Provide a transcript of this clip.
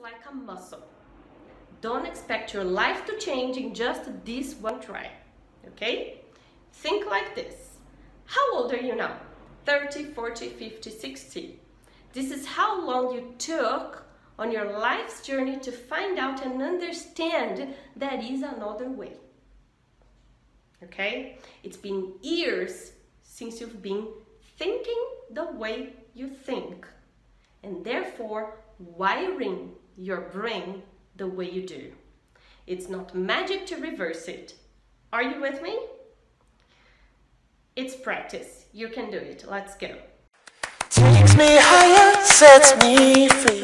like a muscle. Don't expect your life to change in just this one try, okay? Think like this. How old are you now? 30, 40, 50, 60. This is how long you took on your life's journey to find out and understand that is another way. Okay? It's been years since you've been thinking the way you think, and therefore wiring your brain the way you do. It's not magic to reverse it. Are you with me? It's practice. You can do it. Let's go. Takes me higher, sets me free.